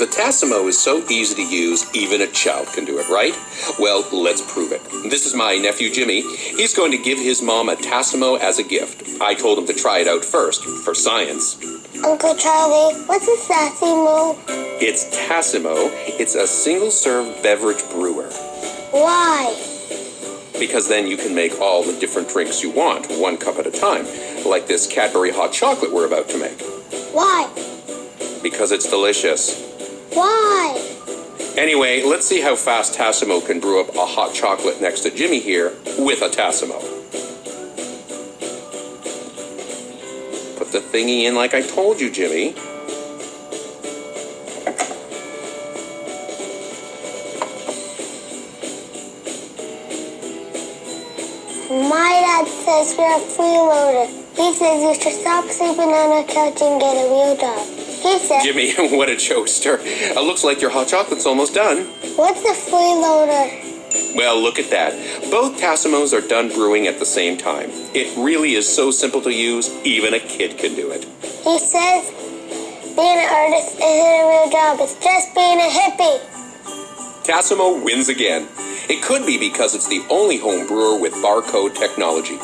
The Tassimo is so easy to use, even a child can do it, right? Well, let's prove it. This is my nephew Jimmy. He's going to give his mom a Tassimo as a gift. I told him to try it out first, for science. Uncle Charlie, what's a Sassimo? It's Tassimo. It's a single serve beverage brewer. Why? Because then you can make all the different drinks you want, one cup at a time, like this Cadbury hot chocolate we're about to make. Why? Because it's delicious. Why? Anyway, let's see how fast Tassimo can brew up a hot chocolate next to Jimmy here with a Tassimo. Put the thingy in like I told you, Jimmy. My dad says you're a freeloader. He says you should stop sleeping on a couch and get a real job. Jimmy, what a jokester. Uh, looks like your hot chocolate's almost done. What's a freeloader? Well, look at that. Both Tassimos are done brewing at the same time. It really is so simple to use, even a kid can do it. He says being an artist isn't a real job. It's just being a hippie. Tassimo wins again. It could be because it's the only home brewer with barcode technology.